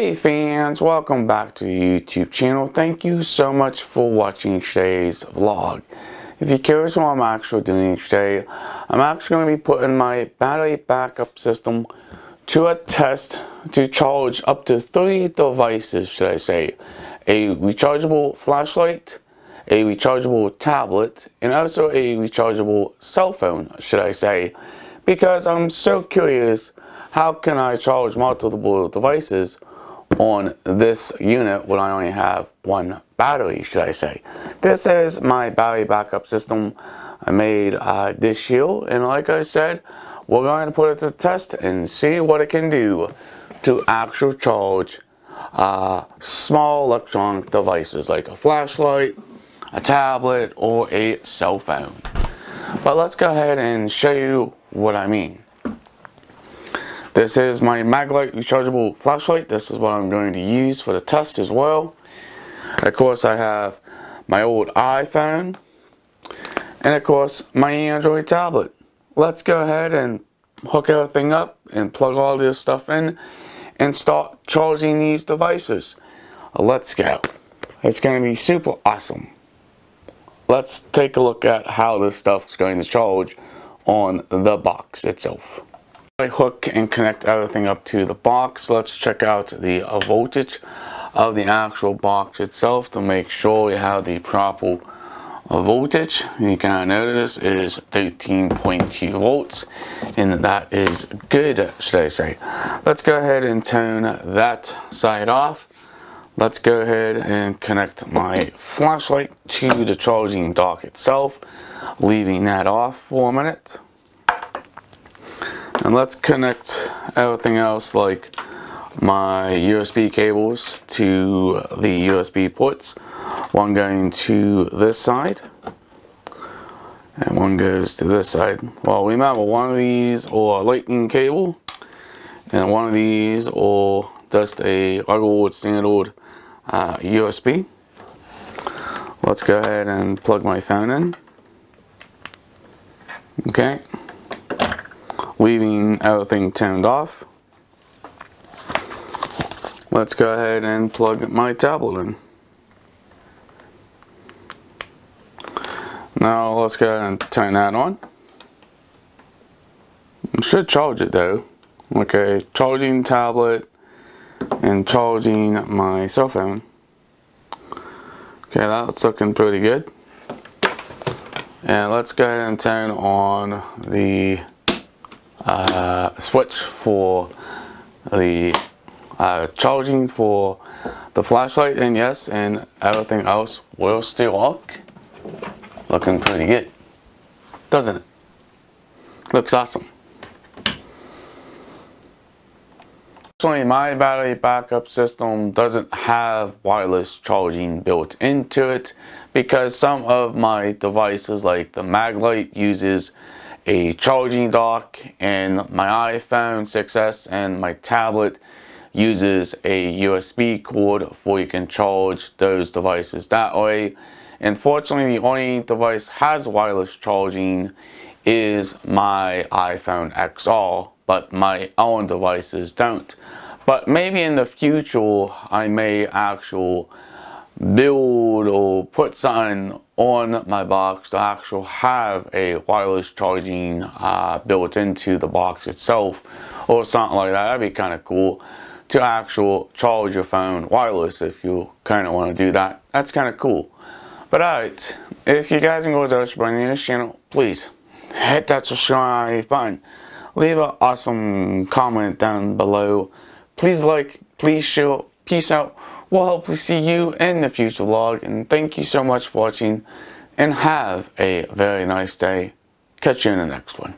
Hey fans, welcome back to the YouTube channel. Thank you so much for watching today's vlog. If you're curious what I'm actually doing today, I'm actually going to be putting my battery backup system to a test to charge up to three devices, should I say. A rechargeable flashlight, a rechargeable tablet, and also a rechargeable cell phone, should I say. Because I'm so curious, how can I charge multiple devices on this unit when I only have one battery, should I say. This is my battery backup system I made uh, this year, and like I said, we're going to put it to the test and see what it can do to actually charge uh, small electronic devices like a flashlight, a tablet, or a cell phone. But let's go ahead and show you what I mean. This is my Maglite rechargeable flashlight. This is what I'm going to use for the test as well. Of course, I have my old iPhone. And of course, my Android tablet. Let's go ahead and hook everything up and plug all this stuff in and start charging these devices. Let's go. It's going to be super awesome. Let's take a look at how this stuff is going to charge on the box itself. Hook and connect everything up to the box. Let's check out the voltage of the actual box itself to make sure we have the proper voltage. You can notice it is 13.2 volts and that is good should I say. Let's go ahead and turn that side off. Let's go ahead and connect my flashlight to the charging dock itself leaving that off for a minute. And let's connect everything else like my USB cables to the USB ports. One going to this side and one goes to this side. Well, we might have one of these or a lightning cable and one of these or just a regular standard uh, USB. Let's go ahead and plug my phone in. Okay leaving everything turned off. Let's go ahead and plug my tablet in. Now let's go ahead and turn that on. should charge it though. Okay, charging tablet and charging my cell phone. Okay, that's looking pretty good. And let's go ahead and turn on the uh, switch for the uh, charging for the flashlight and yes and everything else will still work. Looking pretty good doesn't it? Looks awesome. Actually, my battery backup system doesn't have wireless charging built into it because some of my devices like the Maglite uses a charging dock and my iPhone 6s and my tablet uses a USB cord for you can charge those devices that way. Unfortunately, the only device has wireless charging is my iPhone XR, but my own devices don't. But maybe in the future, I may actually build or put something on my box to actually have a wireless charging uh, built into the box itself or something like that. That'd be kind of cool to actually charge your phone wireless if you kind of want to do that. That's kind of cool. But alright, if you guys enjoyed this brand this channel, please hit that subscribe button. Leave an awesome comment down below. Please like, please share, peace out. We'll hopefully see you in the future vlog and thank you so much for watching and have a very nice day. Catch you in the next one.